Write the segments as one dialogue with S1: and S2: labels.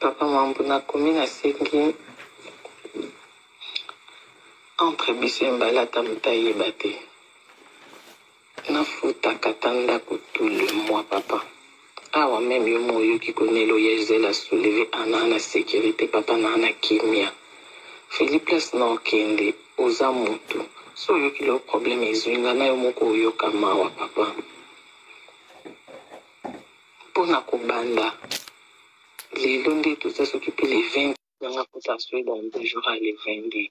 S1: papa mambo nakomi nasengi entre biso ya mbala ata moto ayeba te nafutaka ata ndako tout le mois papa Awa meme yo moko oyoki ko nele oye zela a souleve Anna na securite papa na Anna kimia Felly place na okende oza mutu so oyoki lelo probleme ezui nga nayo moko oyoka mawa papa pona kobanda lelo nde toza soki pe le 20 nanga kutu asweda un peu jour ya le 22.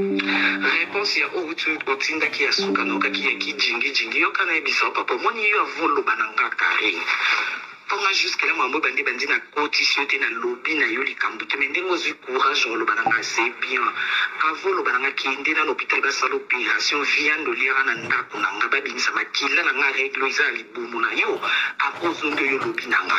S1: Reponse ya oyo tu otindaki ya suka nayokaki ya ki jingi jingi yoka nayebisa yo papa omoni yo avant oloba na nga Carine po nga jusque là mambo ebandi ebandi nakotisi yo te nalobi na yo likambo te mais ndenge ozwi courage oloba na nga c'est bien avant oloba na nga kende na l'hôpital basala opération viande oliaka na ndako na nga babimisa makila na nga regle eza ya libumu na yo après ozongi oyo olobi na nga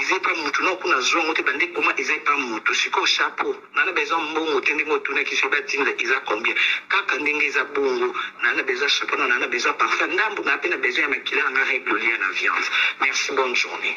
S1: Eza epa mutu nao kuna azua ngo te bande koma eza epa mutu sikoyo chapeau na na besoin mbongo te ndenge otunaki soki ba tinda eza combien kaka ndenge eza bongo na na besoin chapeau na na besoin parfum ndambu na pe na besoin ya makila na nga règle olia na viande merci bonne journée.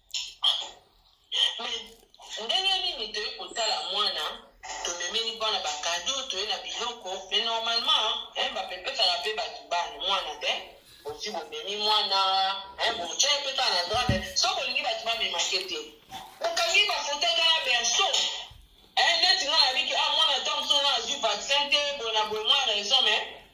S2: ndenge nini toye kotala mwana tomemeli bana bakado toye na biloko me normalement eh, bapepetaka mpe bato bana mwana te oki bomemi mwana eh, botyaye mpe kaka na droit so bolingi bato bamemake te okangi bafoto eka na berso eh, neti nga nabiki a ah, mwana ntango mosusu nga azwi vaccin te boye na boye mwana raison mais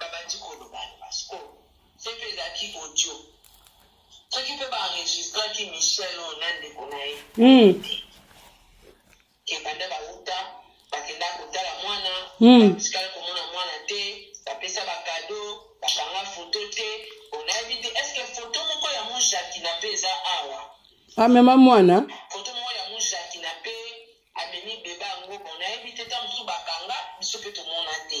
S2: babandi koloba loba sikoyo soki mpe ezalaki audio soki mpe baenregistraki michel oyo na ndeko na ye
S3: hmm.
S2: ke banda bauta bakenda kotala mwana
S3: hmm.
S2: batikala komona mwana te bapesa bakado bakanga foto te onayebi te estce foto moko ya mojakina mpe eza awa
S3: amema mwana
S2: foto moko ya mojakina mpe amemi beba yango bonayebi te ta mosusu bakanga biso mpe tomona te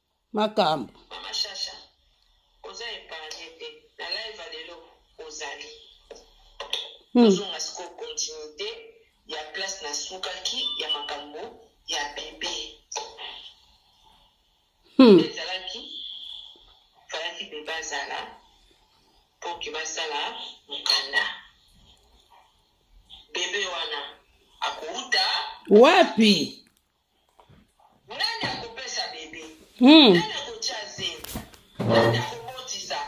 S3: makambo
S2: mama shasha oza epargne te na live lelo ozali
S3: hmm.
S2: ozonga sikoyo continuité ya place na sukaki ya makambo ya bebe
S3: hmm.
S2: ezalaki falaki bebe azala mpo ke basala mokanda bebe wana akouta
S3: wapi
S2: nani akopesa bebe
S3: hmm.
S2: nani akotya ze nani akobotisa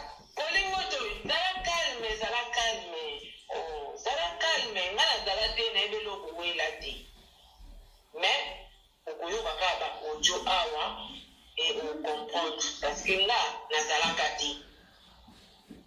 S2: olingo to zala kalme zala kalme oh, zala kalme ngai nazala te nayebi eloko wela te mais okoyoka kaka baodio awa e okomprendre parce que nga nazalaka te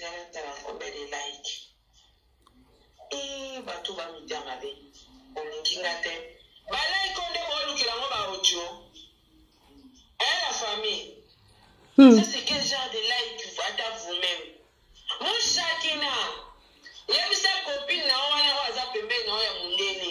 S2: Zala tala obele like. Ee bato ba mitya mabe olingi nga te balai ko nde bolukela yango baaudio eh la famille
S3: hmm.
S2: ça c'est quel genre de like ata vous-même moshakina yebisa copine na yo wana oyo aza pembeni na yo ya mondele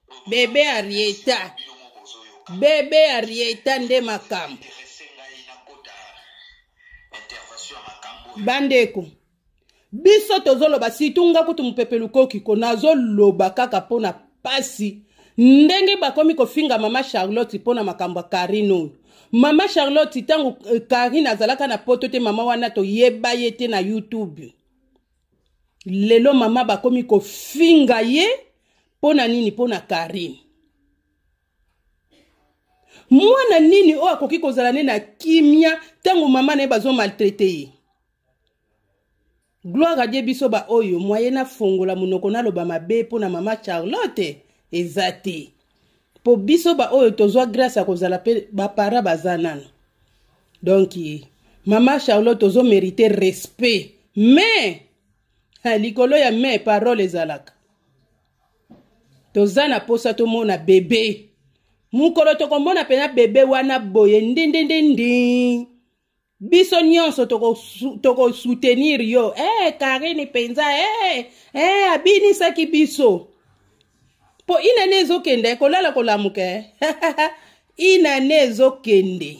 S4: bebe
S3: arieta bebe arieta nde makambo bandeko biso tozoloba situ nga kutu mopepe lukoki ko nazoloba kaka mpo na mpasi ndenge bakomi kofinga mama charlotte mpo na makambo ya karine oyo mama charlotte ntango karine eh, azalaka na poto te mama wana toyeba ye te na youtube lelo mama bakomi kofinga ye mpo na nini mpo na karine mwana nini oyo akoki kozala ne na kimia ntango mama na ye bazomaltraite ye gloire adie biso baoyo mwaye nafongola monoko naloba mabe mpo na mama charlotte eza te mpo biso baoyo tozwa grâce ya kozala mpe bapara baza nano donk mama charlotte tozo mérite respect mais likolo ya mai parole ezalaka toza na mposa tomona bebe mokolo tokomona mpena bebe wana boye ndindindindi biso nyonso tokosoutenir toko yo hey, eh, karine mpenza hey, eh, hey, eh, abinisaki biso mpo inane ezokende kolala kolamuka inane ezokende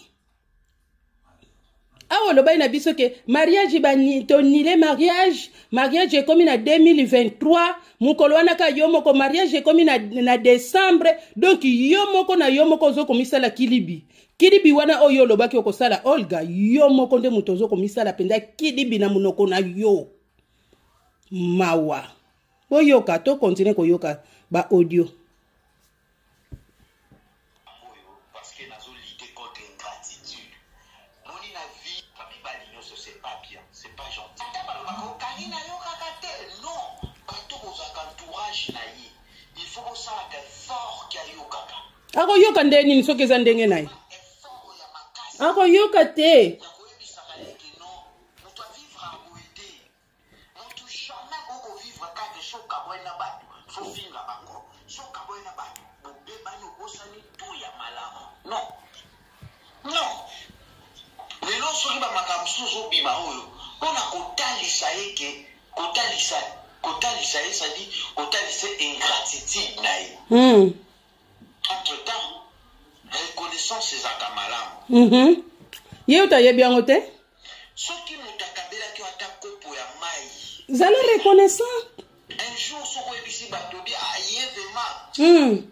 S3: awa olobaki na biso ke mariage tonile mariage mariage ekomi na 2023 mokolo wana ka yo moko mariage ekomi na, na décembre donk yo moko na yo moko ozokomisala kilibi kidibi wana oyo olobaki okosala olga yo moko nde moto ozo komisala mpenza kidibi na monoko na yo mawa boyoka to kontinue koyoka baaudio akoyoka nde nini soki eza ndenge na ye akoyoka te
S5: Non. Lelo soki ba makambo mosusu ezobima oyo mpo na kotalisa ye ke kotalisa kotalisa ye sadi kotalisa ingratitude na ye
S3: mm.
S5: entre temps reconnaissance ezalaka malamu
S3: mm -hmm. ye oyo tayebi yango te
S5: soki moto akabelaki ata kopo ya mai
S3: zala reconnaissant
S5: un jour soki oyebisi bato bi aye ah, vraimen
S3: mm.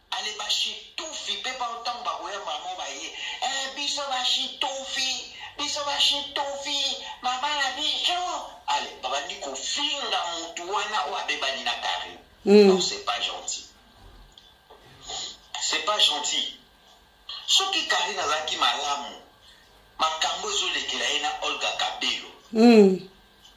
S5: Ale ba shitufi mpe bango ntango bakoya mama baye eh, biso ba shitufi biso ba shitufi mama na biso ale babandi kofinga motu wana oyo abebani na kari
S3: mm.
S5: non c'est pas gentil c'est pas gentil soki kari nazalaki malamu makambo ezolekela ye na olga kabelo
S3: mm.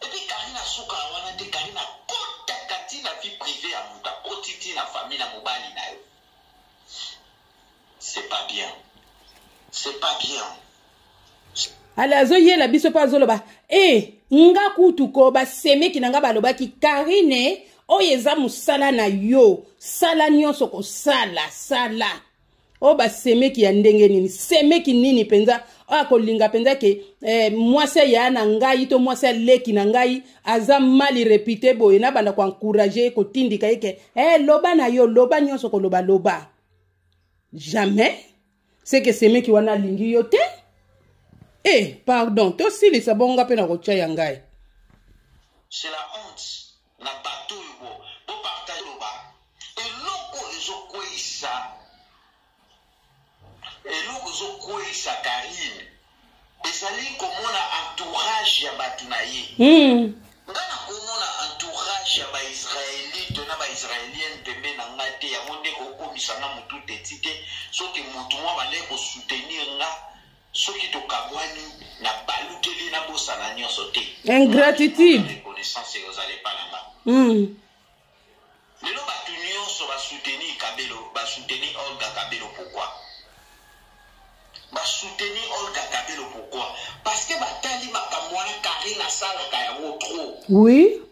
S5: Epuis Carine asukaka wana te Carine akotaka ti na vie privee ya moto akoti ti na famille na mobali na yo c'est pas bien c'est pas bien
S3: ale azoyela biso mpe azoloba e eh, nga kutu ko basemeki na nga balobaki karine oyo eza mosala na yo sala nyonso kosala sala oyo basemeki ya ndenge nini semeki nini mpenza oyo akolinga mpenza ke eh, mwasi aya na ngai to mwasi aleki na ngai aza mali repute boye nabanda koencourage ye kotindika ye ke eh, loba na yo loba nyonso koloba loba jamais seke semeki wana alingi yo te eh, pardon tosilisa bongo nga mpe na kotya ya ngai
S5: na bato oyo bo bo partage loba eloko ezokweyisa eloko ezokweyisa karine ezali komona entourage ya bato na ye
S3: mm.
S5: nga nakomona entourage ya baisraelite na baisraelienne pembe na nga te yango nde kokomisa nga motu teti te soki motu mwa bale kosoutenir nga soki tokamwani na balukeli na bosana nyonso te
S3: ingratitude
S5: reconnaissance ekozala epa na nga
S3: hmm.
S5: lelo bato nyonso basuteni kabelo basuteni olga kabelo pourkoi basuteni olga kabelo pourkoi parce que batali makambo wana karine asalaka yango trop
S3: oui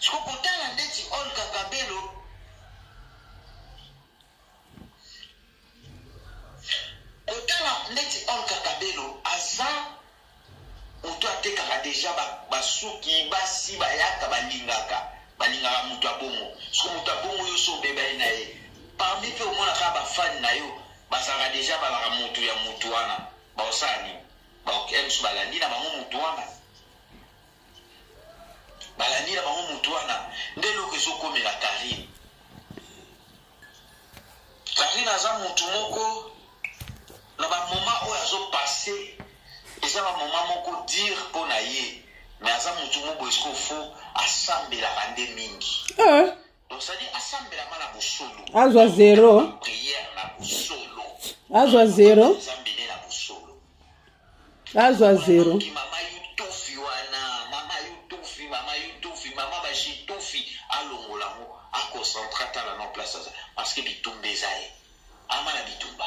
S5: siko kotala ndeti olga kabelo kotala ndeti olga kabelo aza moto atekaka deja basuki ba basi bayaka balingaka balingaka moto ya bongo siko moto ya bongo yo so obebani na ye parmi mpe omonaka bafani na yo bazalaka deja balaka moto ya moto wana baosala nini baokems balandi na bango moto wana balandi na bango motu wana nde eloko ezokomela karine karine aza motu moko na bamoma oyo azopase eza bamoma moko dire mpo na ye me aza motu moko boye sikoyo fo asambelaka nde mingi uh eh. -huh.
S3: azwa zero azwa zero azwa zero
S5: akocentre atala na place aza parce que bitumba eza ye ama na bitumba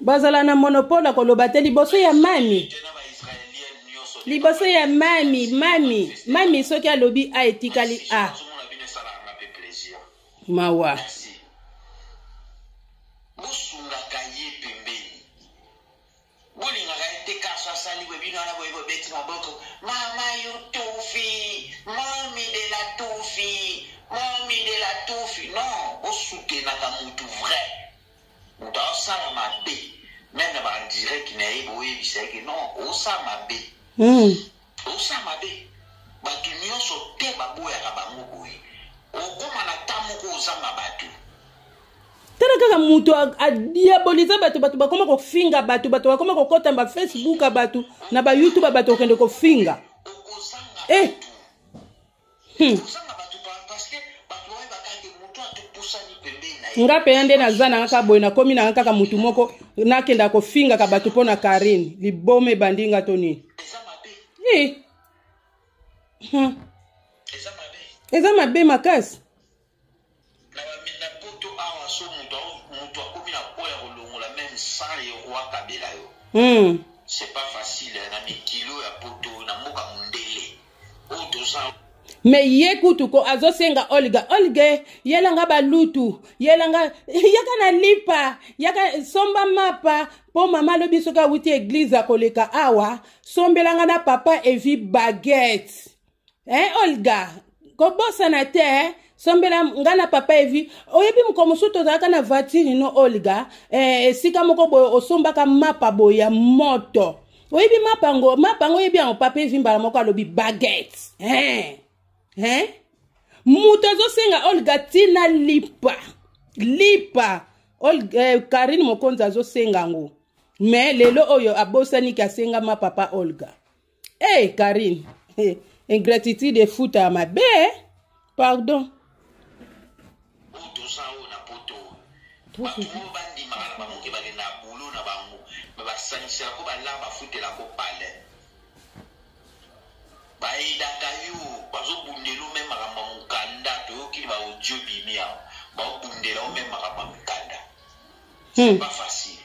S5: bozala na
S3: monopole koloba te liboso ya mami liboso ya mami mami mami soki alobi a etikali a mawa
S5: bolingaka ye te kaso asali boye bino wana boye bobeti maboko mama yo tufi momi de la tufi momi de la tufi non bosutenaka motu vrai moto aosala mabe meme na baandirect na ye boyebisa ye ke non osala mabe
S3: hmm.
S5: Osa mabe bato nyonso te baboyaka bango boye okoma na ta moko ozanga bato
S3: tala kaka moto adiaboliza bato bato bakoma kofinga bato bato bakoma kokɔta ba facebook ya bato na ba youtube ya bato kokende kofinga eh. hmm. nga mpenza nde naza nanga kaka boye nakomi nanga kaka motu moko nakenda kofingaka bato mpo na karine liboma ebandi nga to nini
S5: eza mabe
S3: makasi Mm.
S5: C'est pas facile, na mikilo ya poto na mboka mundele.
S3: Oyo toza me ye kutu ko azosenga olga olga yelanga balutu yelanga yaka na lipa yaka somba mapa mpo mama alobi soki awuti eglize akoleka awa sombelanga na papa evi bagete eh, olga kobosana te eh? sombela nga na papa evi oyebi moko mosusu tozalaka na voitire no olga eh, esika moko boye osombaka mapa boye ya moto oyebi mapa yango mapa yango oyebi yango papa evi mbala moko alobi baguette eh, eh? moto azosenga olga tina lipa lipa olga, eh, karine mokonzi azosenga yango me lelo oyo abosani ke asengama papa olga Hey, Karine, hey, ingratitude efuta ya mabe, eh?
S5: pardon. toza oyo na poto bato oyo bandimaka na bamoke bakenda bulo na bango me basangisela ko balaa bafutela ko pale bayedaka yo bazobundela ome makambo ya mokanda toyoki baodio bimi awa baobundela ome makambo ya mokanda hmm. pas facile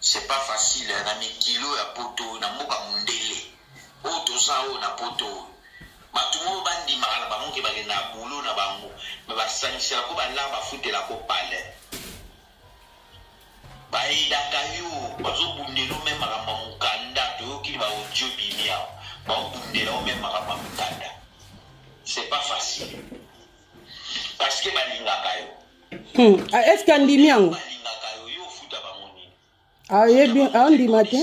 S5: C'est pas facile hein, na mikili oyo ya poto oyo na mboka mondele oyo toza oyo na poto oyo bato moko bandimaka na bango ke bakenda ya bulo na bango me basangisela ko balaa bafutela ko pale bayedaka yo bazobundela ome makambo ya mokanda toyokili baodio bimi awa baobundela ome makambo ya mokanda c'est pas facile parce que balingaka yo
S3: Hmm. Ah, est ce que andimi yango ayebi
S5: ah, andima ah, te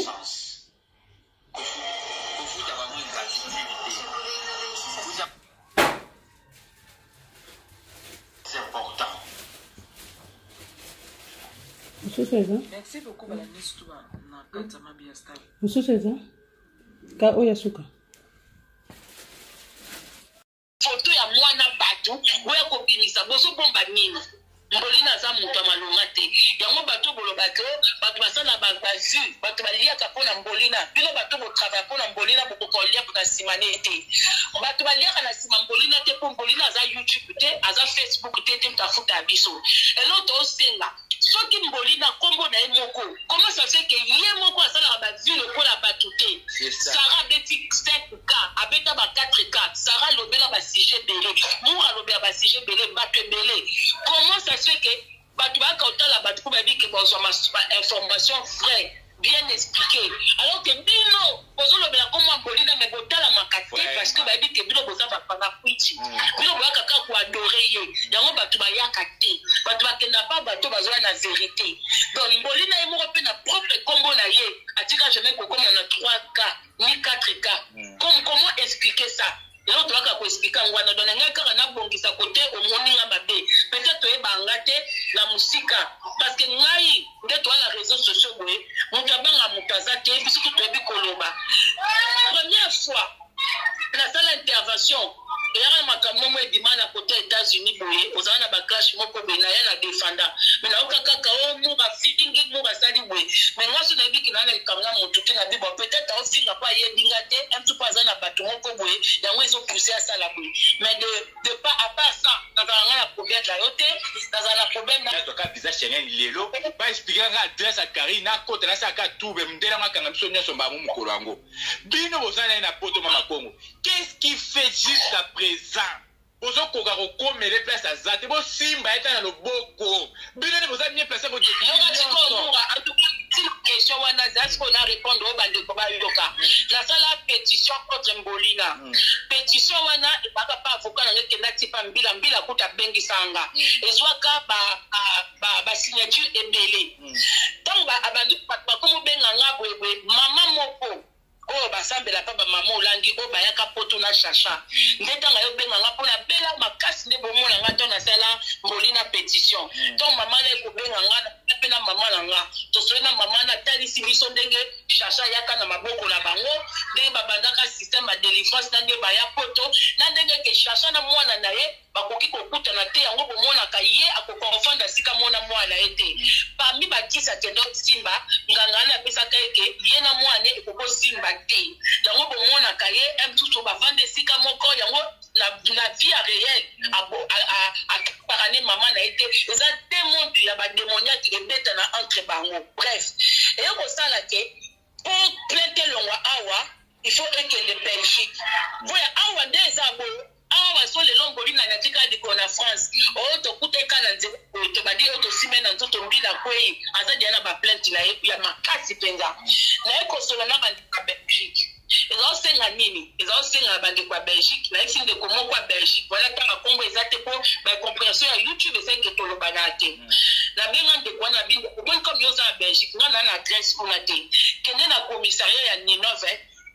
S3: mosusu eza mosusu eza ka oyo ya suka
S6: foto ya mwana bato boya kobimisa bozobomba nini mbolina aza moto ya malonga te yango bato boloba ke bato basala bavue bato baliaka mpo na mbolina bino bato botravaya mpo na mbolina bokokolia na nsima ne te bato baliaka na nsima mbolina te mpo mbolina aza youtube te aza facebook te te moto afuta biso eloko tosenga soki mboli na kombo na ye moko comment ça fait que ye moko asalaka ba vie lokola bato te sara abeti 5 k abeta ba 4 k sara alobela ba sujet ebele mura alobela ba sujet ebele bato ebele comment ça fait que bato bayaka kotala bato mpo bayebi ke bazwa information vraie bien explique alors que bino bozolobela nkombo ya bolina me botalamaka te parce que bayebi ke bino boza bafanakwiti mm. bino boyaka kaka koadore ye yango bato bayaka te bato bakenda ba bato bazoya na verité donc bolina ye moko mpe na propre nkombo na ye atika jamais kokoma na 3 cas ni 4 cas mm. comme comment expliquer ça elo toyaka ko explique yango wana dona ngai kaka nabongisa kote omoni nga mabe peut-être oyebaka nga te na mosika parce que ngai nde toya na réseau sociaux boye moto abanga moto aza te biso to toyebi koloba première fois nasala intervention eyaka makambo momo ebima na kota états-unis boye ozala na baclash moko boye naya na defanda me nayoka kaka o oh, mura filingi mura asali boye me ngai so nayebi kinaa na likambo na motu te na bibwa peut-être aofinga mpo ayebi nga te mtu mpo aza na bato moko moko boye yango ezopousse asala boye mais de, de pas à part ça nazala ngai na problème na yo te nazala na problème
S7: nazwaka visa schengen lelo baexplika nga adresse ya carine nakota nasalaka tourbe mundele yango akanga biso nyonso mbango mokolo yango bino boza naye na poto mama kongo qu'est ce qui fait jusqu'à présent bozo koka ko komele place aza te bosimba ye ta na loboko bino nde boza mie place
S6: question wana zasi kona répondre oyo bandeko bayoka nasala pétition contre mbolina hmm. pétition wana ebaka pa avocat nange kenda tipa mbila mbila kuta abengisanga hmm. ezwaka basignature ebele ntango hmm. abandi bakomi obenga nga boyeboye mama moko oyo basambela pa ba mama olangi oyo bayaka poto na shasha nde ntango ayo benga nga mpo nabela makasi nde bomona nga to nasala mboli na petition hmm. to mama na ekobenga nga mpe na mama na nga tosoi na mama natalisi biso ndenge shasha ayaka na maboko na bango ndenge babandaka système ya délivrance na nde baya poto na ndenge ke shasha na mwana na ye bakoki kokutana te yango bomonaka ye akoka kofanda esika mona mwana na ye te parmi bakisi akenda osimba nganga wana apesaka eke ye na mwana ekoki osimba te yango bomonaka ye msusu bafanda esika moko yango na vie ya réel akipaka ne mama na ye te eza te monde ya bademoniaki ebetana entre bango bref eye kosala te po plainte elongwa awa il faut ekende belgique po ya awa nde eza boye awa so lelo mbolingani atika likolo na france oyo oh, tokuta eka na nzela boye tobandi oyo oh, tosime na nzoto mbila kwei aza deya na baplainte na ye ya makasi mpenza naye kosola na bandeko ya belgique ezaosenga nini ezaosenga na bandeko ya belgique nayebisi ndeko moko ya belgique wana ntango nkombo eza te mpo bacomprehension ya youtube ezalike tolobana te nabenga ndeko wana nabi ndeko omoni comme yo oza na belgique nga naa na adresse kuna te kende na commissariat ya ninove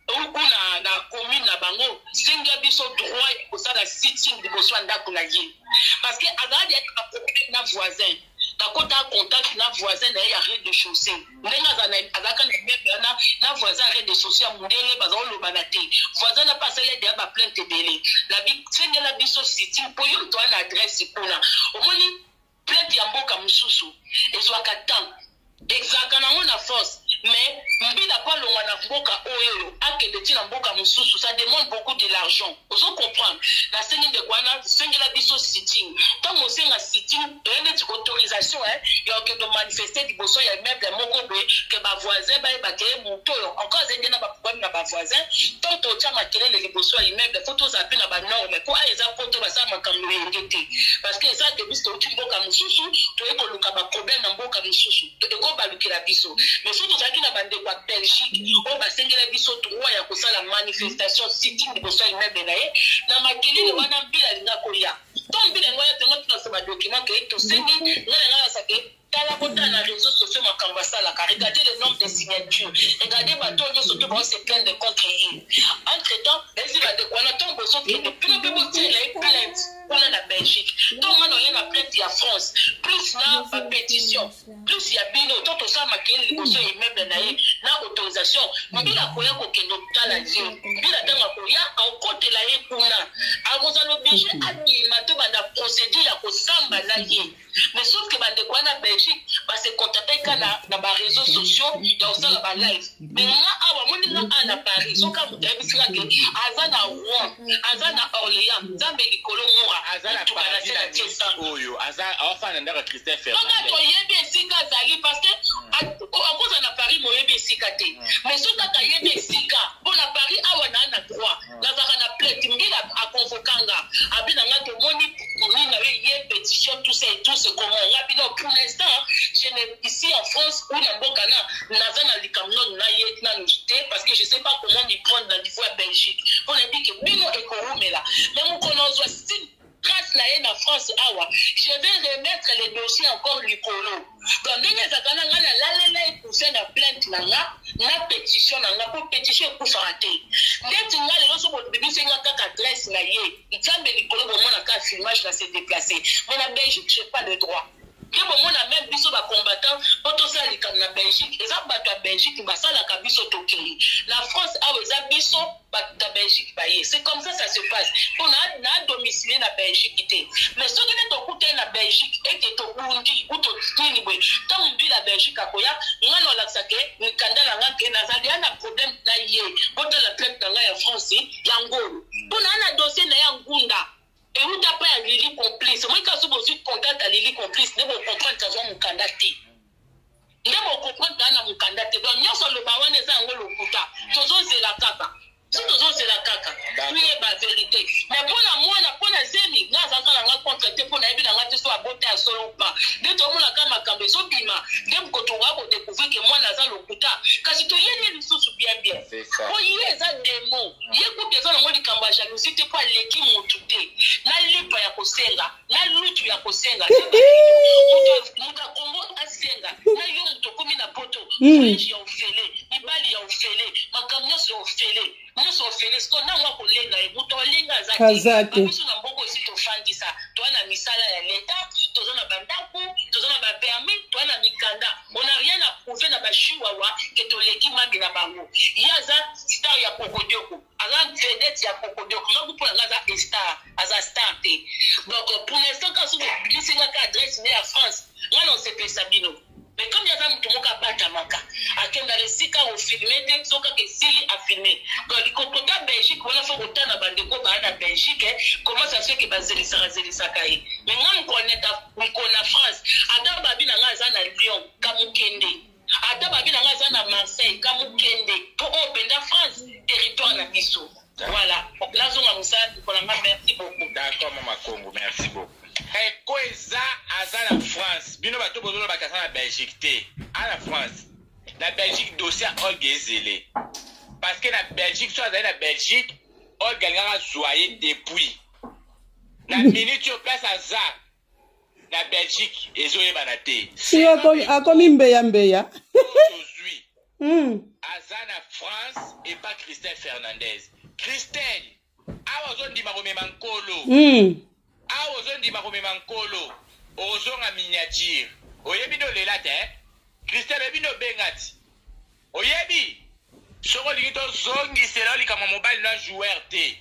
S6: ou na, na commune na bango senga biso droit ya kosala sitting liboso ya ndako na ye parce que azalaki yaki na problème na voisin nakota contact na voisin na ye ya rez de chaussée ndenge azalaka na meme wana na voisin ya rez de chaussée ya mondele baza kolobana te voisin na mpe asali ete ya baplainte ebele na bisengela biso sitting mpo yo moto wana adresse kuna omoni Plate ya mboka mususu ezwaka temps ezalaka nango na force mais mbila mpo alongwa na mboka oyo akende ti na mboka mosusu ça demande beaucoup de l'argent ozo comprendre nasengi ndeko wana sengela biso sitting ntango osenga sitting eye neti autorisation eh, ya okende manifeste liboso ya meuble moko boye ke bavoisin bayeba ke ye moto oyo encore azali nde na baproblème na bavoisin ntango totya makelele liboso ya immeuble fo tozala mpe na banorme mpo a eza poto basala makambo loyenge te parce que eza debisi touti mboka mosusu toyei koluka baproblème na mboka mosusu ekobalukela biso mais soki tozalaki na bandeko ya belgique oyo basengela biso droit ya kosala manifestation sitting liboso ya immeuble na ye na makelele wana mpila alinga koya to mpila yango ya mpenga tunasa badocument ke tosengi ngai na ngai asake tala kotala na réseaux sociaux makambo asalaka regardez le nombre de signature regardez bato oyo nyonso to bao se plaindre contre ye entre temps esi bandeko wana ntango bozokende bino mpe botiela ye plainte kuna na belgique ntango wana oye na plainte ya france plus na bapétition plus ya bino to tosala makeli liboso ya immeuble na ye na autorisation mbila koya kokende otala ye mbila ntango akoya akotela ye kuna akozala oblige abima to banda procédure ya kosamba na ye mais sauf que bandeko wana belgique ba se contactaki ka na, na ba réseaux sociaux ya kosala ba live mais nga awa moni nga a na paris soki amoto ayebisi nga ke aza na rouen aza na orléans nzambe likolo mora motuka na se na tie sango
S7: oyo aza awafana ndaka christian
S6: feranga toyebi esika azali parce que akozala na paris moyebi esika te mais soki kaka ayebi esika mpo na paris awa naa na droit nazalaka na plate mbila aconvoka nga abi na nga tomoni nini na yo ye petition tout ça et tout ce comment nga bino pour l'instant je ne ici en France ou na mboka na naza na likambo nano na ye nanu te parce que je sais pas comment ni prendre na niveau ya belgique mpo na bike bino ekowumela me mokolo ozwa style trace na ye na france awa je vais remettre le dossier encore likolo donc ndenge ezalaka na ngai nalalela epousin na plainte na nga na pétition na nga mpo pétition ekufaka te ndeti ngai lelo so bobimisi nga kaka adresse na ye nzambe likolo bomona ka filmage na se déplacer mais na belgique j'ai pas de droit nde bomona meme biso bacombattant mpo tosala likambo na belgique eza bato ya belgique basalaka biso tokei na france awa eza biso bato na belgique baye c'est comme ça ça se passe mpo na domicile na belgique te mais soki nde tokutani na belgique ete tobundi u totini boye ntango mbila belgique akoya ngai nalakisa ke mikanda na ngai ke nazali ya na problème na ye botala plainte na ngai ya france ya ngolu mpo na na dossier na ye ya ngunda euta mpe ya lili complice moi kasi bozwi contact ya lili complice nde bocomprendre kazwa mokanda te nde bocomprendre kaa na mokanda te donc nyonso aloba wana eza yango lokuta tozozela kaka si tozozela kaka toyeba verité me mpo na mwana mpo na zemi nga azalaka na nga contre te mpo nayebi na nga te so abota ya solo mpa nde tomona kaka makambo ezobima nde kotonga kodecouvrir ke mwana aza lokuta kasi toyebi lisusu bien bien mpo ye eza demo ye kutu eza nango likambo ya jalousie te mpo aleki motu te nalipa ya kosenga na lutu ya kosenga moto akongo asenga na yo moto okomi na poto village hmm. ya ofele mibali ya ofele makambo nyonso ya ofele nyonso ofele siko ntango akolenga ye moto alenga aza te biso na mboko esi tofandisa toa na misala ya leta toza na bandako toza na bapermi toa na mikanda on a rien approuve na bashiwawa ke toleki mambi na bango ye aza star ya kokodioko aza vedette ya koko donc magu mpo na nga aza star aza star te donc
S8: pour
S6: l'instant kaka soki obimisi nga ka adresse ne ya france nga na osepelisa bino mais comme yaza moto moko abatamaka
S8: akendaka esika ofilme te soki kaka esili afilme donc kota belgique wana fo kota na bandeko baa na belgique comment ça soki bazelisaka zelisaka ye mais nga mokona france ata babi na nga aza na lyon kamokende Ata babi na nga aza na Marseille, kamukende, po oyo penza France, territoire na biso. Voilà, nazonga musala ndeko na nga, merci beaucoup.
S7: D'accord mama Kongo, merci beaucoup. Eko eza aza na France, bino bato bozoloba kasi aza na Belgique te, aza na France. Na Belgique dossier ya Olga ezele. Parce que na Belgique, so azali na Belgique, Olga alingaka azwa ye depuis. Na minute oyo place aza, na belgique ezoyebana te
S3: si akomi mbeya mbeya
S7: tozwi
S3: hmm.
S7: aza na france epa christelle fernandez christelle awa ozondima komema nkolo
S3: hmm.
S7: awa ozondima komema nkolo ozonga miniature oyebi nde olela te eh? christelle oyebi nde obenga ti oyebi soki olingi tozongisela yo
S8: likambo mobali na joueur te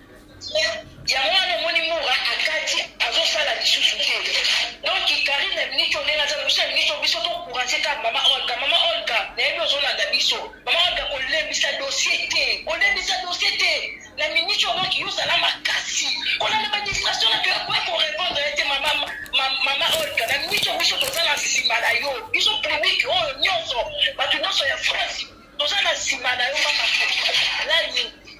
S8: Yango wana omoni mura akati azosala lisusu te donc karine nico ndenge aza lokusa nico biso tokuranse ka mama olga mama olga nayebi ozolanda biso mama olga kolembisa dossier te kolembisa dossier te na minico donc yozala makasi kolanda badistraction na toyakoya korepondre te mama mama olga na minico biso toza na nsima na yo biso public oyo nyonso bato nyonso ya france toza na nsima na yo mama nani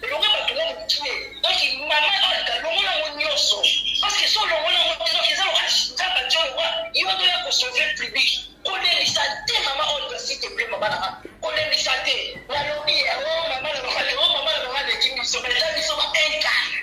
S8: longola bato na motue donc mama tata longola yango nyonso parce que so longola yango te donc eza loka nzambe atio loka yo nde oya kosauve public kolelisa te mama oyo basi te ble mama nanga kolelisa te nalobi yango mama na mama leo mama na mama leki biso eza biso ba incarne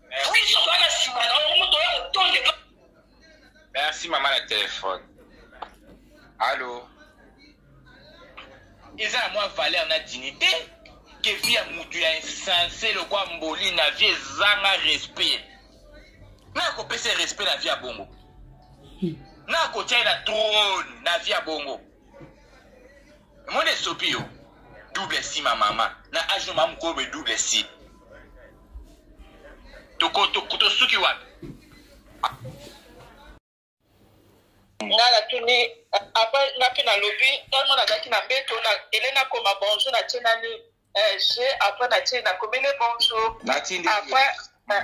S7: Merci maman la téléphone. Allô eza ya mwa valeur na dignité ke vie ya motu ya insense lokwa mboli na vie ezanga respect na akopesa respect na vie ya bongo na akotya ye na trone na vie ya bongo Mona esopi yo. Double si ma mama. Na age ma mukolo be double si. Toko toko
S4: to suki wapi? Nga na tuni après nga pe na lobi tellement na daki na mbeto na Elena koma bonjour na tienani eh, je
S7: après na tieni na komele
S4: bonjour. Na tindi. Après eh,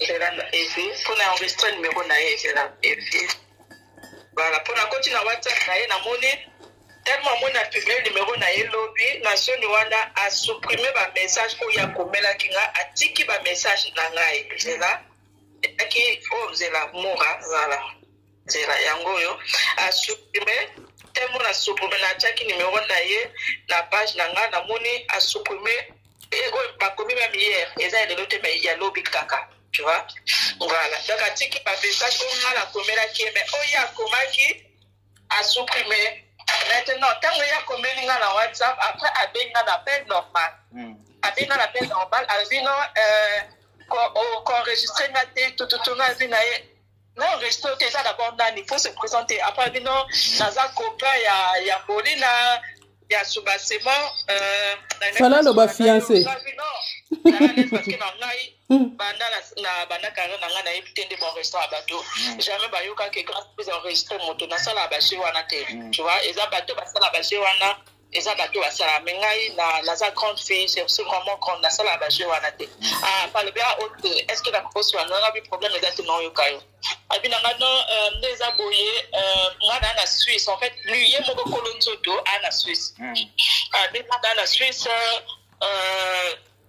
S4: Geranda Evi, mpo na enregistre numero na ye Geranda Evi. Voilà, mpo na koti na WhatsApp na ye namoni tellement amoni na publie numero na ye lobi na zoni wana asupprime bamessage oyo akomelaki nga atiki bamessage na ngai zela etaki oyo zela mora voilà nzela yango oyo asuprime temo na suprime natiaki numero na ye na page na ngai namoni asuprime eh, oyo bakomi meme hier eza ya lelo te mai ya lobi kaka tu vois voilà donc atiki bamessage oyo ngai nakomelaki ye mai oyo akomaki asuprime maintenant ntango ye akomeli ngai na whatsapp après abengi ngai na appel normal hmm. abengi ngai na appel normal azwi no euh, koenregistre ngai te tututu ngai azwi na ye non resto te eza d'abord nani faut se présenter après bino naza copain ya ya boli na ya subasema euh, fana loba fiancé banda na banda carrière na ngai nayebi te nde baenregistre ya bato mm. jamais bayokaki grâce prise enregistre moto nasala base wana te mm. tu vois eza bato basala base wana eza bato basala me ngai naza grande fille surtout vraiment grande nasala bajeu wana te palobi a ote est ce que nakokosi wana nabi problème eza te naoyoka yo abi na nga non euh, nde eza boye euh, nga naa na suisse en fait luye moko kolo nzoto aa na suisse hmm. abi nga naa na suisse euh,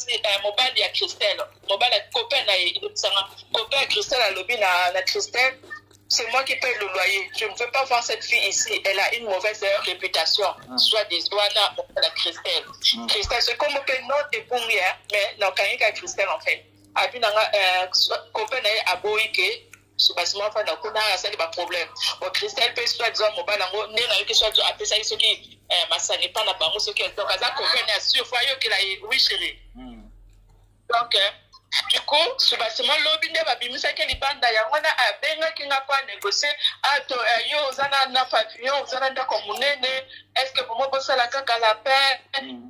S4: mwasi eh, mobali ya christelle mobali ya copain na ye ebebisanga copain ya christelle alobi na, na christelle c'est moi qui paye le loyer. Je ne veux pas voir cette fille ici. Elle a une mauvaise réputation. Mm. Soit des douanas, la Christelle. Mm. Christelle, c'est comme que non, t'es pour rien, mais non, quand il y a Christelle, en fait. Abinanga, euh, copain, a beau que sukasi mwa fanda kuna asali baproblème bon christelle mpe soit disant mobali yango nde nayoki soit disant apesaki soki eh, masani epa na bango soki donc aza comprene ya sur fo ayokela ye oui chéri hmm. donc eh, du coup subasima lobi nde babimisaki libanda yango wana abengaki nga mpo anegocie ato ah, eh, yo oza na na pavillon oza na ndako monene est ce que bomo bosala kaka lapin hmm.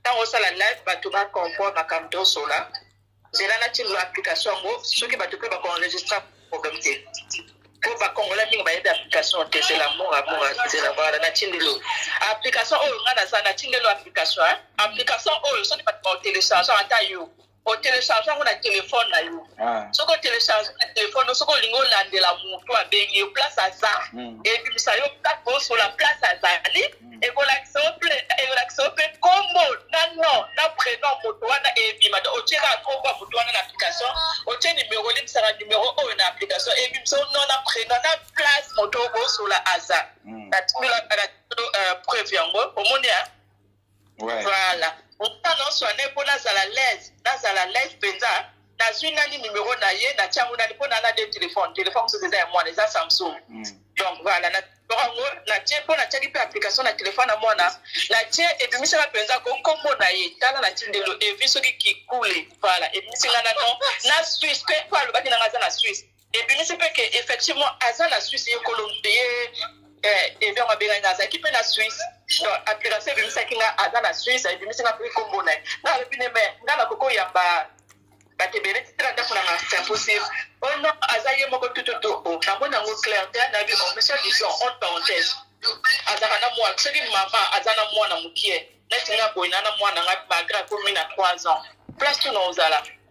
S4: ntango osala live bato bacomprendre makambo tosola nzela natinelo application yango soki bato mpe bakoenregistre problème te mpo bakongola ndenge bayebi application te zela mora mora zela mora natindelo application oyo ngai naza natindelo application application oyo soki bato baotelecharge ata yo otelecharge yango na telefone na yo ah. soki otelecharge na telefone soki olingi olandela motu abengi yo place aza hmm. ebimisa yo kaka osola place azali hmm. ekolakisa yo mpe nkombo na nom na prénom moto wana ebima to otyeka nkombo ya moto wana na application otye nimero limbisaka nimero oyo na application ebimisa yo nom na prénom na place moto oyo bosola aza hmm. natindola euh, preuve yango omoni ya
S7: Ouais.
S4: Voilà. Oza na oswa ne mpo nazala l'aise, nazala l'aise mpenza. Nazwi nani numero na ye, na tiango nani mpo na na de telefone. Telefone mosusu eza ya mwana, eza Samsung. Mm. Donc voilà, na yango natie mpo natiaki mpe application na telefone ya mwana natie ebimisaka mpenza ko nkombo na ye tala na tindelo evi soki kikule voilà ebimisi nga na non na suisse mpe mpo alobaki nanga aza na suisse ebimisi mpe ke effectivement aza na suisse ye kolo ye evian mabenga nga azalaki mpe na suisse donc application ebimisaki nga aza na suisse ebimisi nga mpe kombo na ye nga alobi ne me nga na koko yamba bato ebele titela ndako na nga c'est impossible oh non aza ye moko tututu o namoni yango clair te na bi oh monsieur dison entre parenthèse azalaka na mwana soki mama aza na mwana mokie neti nga boye na na mwana nga malgré akomi na trois ans place tuna ozala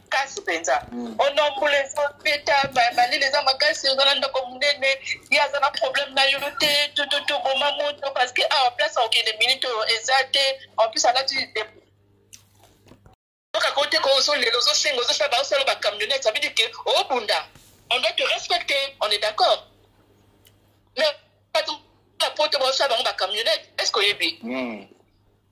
S4: makasi mpenza hmm. onombula eza peta malili eza makasi oza na ndako monene ye aza na problème na yo te tututu boma moto parce que awa ah, place akokende minute oyo eza te en plus alati oka ko te ko ozolela ozosenga ozosala baosala bacamionnette ça veut dire que obunda on doit te respecter on est d'accord mais bato na poto baosala bango bacamionnette est ce que oyebi
S7: hmm.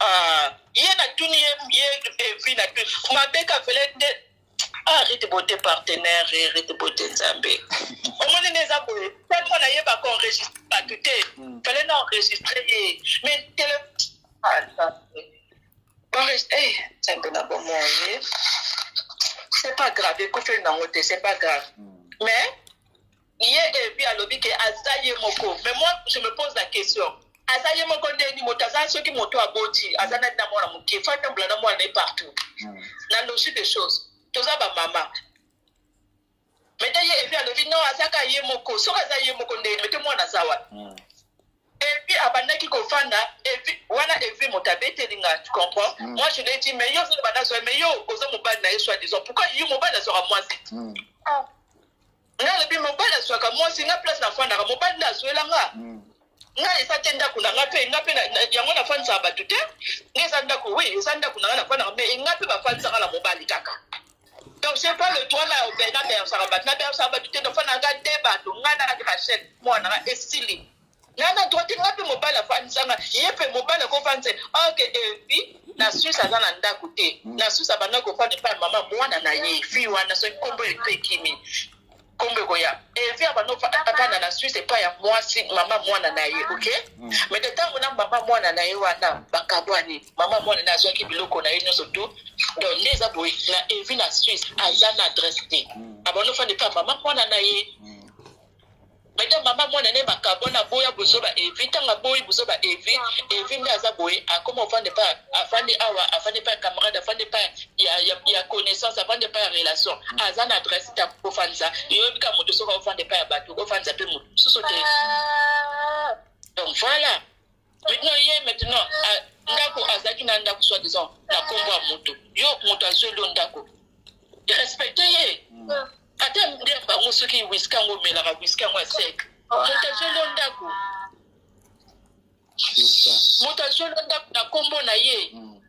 S7: Ah, ye
S4: natuni ye ye evi na tu mabe ka vele nde ah rite bote partenaire eh, rite bote nzambe omoni nde eza boye tellement nayeba ko enregistre bato te mm. fele na enregistre ye mais tele ah, eh, nzambe na bomoi ye eh. c'est pas grave ekufeli nango te c'est pas grave mm. mais ye epi alobi ke aza ye moko mais moi je me pose la question aza ye moko ndeni moto aza soki moto aboti aza nani na mwana moke fo atambola na mwana ye partout hmm. na logique de choses toza bamama mete ye epi alobi non azaka ye moko soki aza ye moko ndeni mete mwana aza wana hmm. epi abandaki kofanda epi wana evi moto abeteli nga tu comprends mm. moi je l'ai dit mais yo ozoloba nazwa mais yo oza mobali na ye soit disant pourquoi yo mobali azwaka mwasi ti mm. ah. nga lobi mobali azwaka mwasi nga place nafandaka mobali nde azwela nga mm. nga eza te ndako na nga mpe nga mpe yango nafandisaka bato te nga eza ndako wi eza ndako na nga nafandaka mpe nga mpe bafandisaka na mobali kaka donc c'est pas le droit na obe na bersaka bato na bersaka bato te nafandaka nga nde bato nga na rachel mwana nga esili nga na droite nga mpe mobali afandisanga ye mpe mobali akofandisa oke evi na suisse aza na ndako te na suisse abanda kofanda epai mama mwana na ye fi wana soki nkombo epe ekimi nkombo ekoya evi abanda afanda na suisse epai ya mwasi mama mwana na ye ok mm. mete ntango na mama mwana na ye wana bakabwani mama mwana na ye azwaki biloko na ye nyonso tu donc nde eza boye na evi na suisse aza na adresse te mm. abanda ofanda epai mama mwana na ye mm. Banda mama mwana ne makabo na boya buzoba evi tanga boyi buzoba evi evi nde aza boye akoma ofande pa afande awa afande pa camarade afande pa ya, ya, ya connaissance afande pa ya relation aza na adresse ta kofanza yoyebi ka moto soki ofande pa ya bato ofanza mpe moto mosusu te donc voilà maintenant ye maintenant ndako azalaki na ndako soit disant na nkombo ya moto yo moto azweli yo ndako respecte ye hmm. ata nde bango soki wiski yango omelaka wiski yango ya sek moto azweli yo ndako moto azweli yo ndako na nkombo na ye hmm.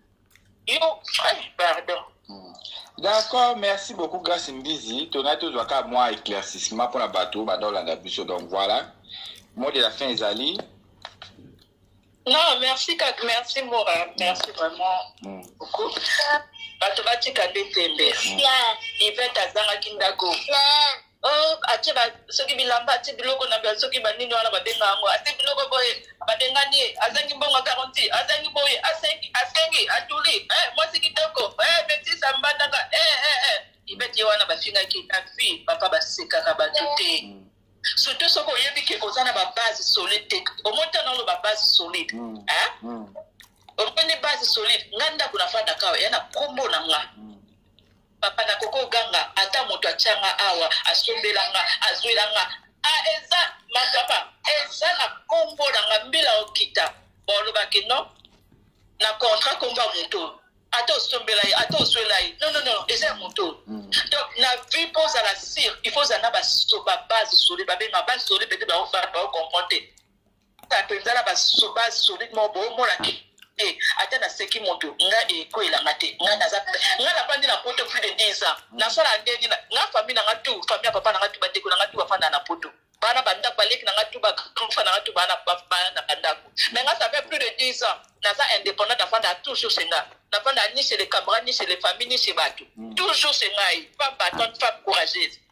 S4: yo eh, pardon hmm.
S7: D'accord, merci beaucoup Grace Mbizi. Tona tozwa ka mwa éclaircissement mpona bato banda olanda biso. Donc voilà, mot de la fin ezali.
S4: Non, merci kaka, merci Mora, merci vraiment mm. beaucoup. Bato batika nde tembe. Mm. Yvette azangaki ndako. Mm. Oh, atie ba soki bilamba atie biloko na ba- soki banini wana babenga yango atie biloko boye babengani ye azangi mbongo garanti azangi boye asengi asengi atuli eh, mwasi kitoko eh, betisa mbandaka eh, eh, eh. ibeti ye wana bafingaki avi papa basekaka bato te surtout soki oyebi ke oza na babase solide te omotana olo babase solide Mm. eh? Mm. omoni base solide nga ndako nafandaka awa ya na kombo na nga papa na koko ganga ata moto atyanga awa asombelanga azwelanga ah, eza mapapa eza na nkombo nanga mbila okita bolobaki non na contrat komba moto ata osombela ye ata ozwela ye non non non eza ya moto mm. donc na vie mpo ozala sire il faut ozala na babase sole babenga basole pete baofaa baocomprendre te ta mpenza na basoba solide moko boomona te te ata naseki moto nga ekoyelanga te nga naza nga nafandi na poto plus de 10 ans nasala ndenge na nga famille na nga tu famille ya papa na nga tu bandeko na nga tu bafanda na poto bana bandako baleki na nga tu bafa na nga tu bana bana na bandako mais nga ça fait plus de 10 ans naza indépendant nafanda toujours se nga nafanda ni chez les camarades ni chez les familles ni chez bato toujours se ngai femme battante femme courageuse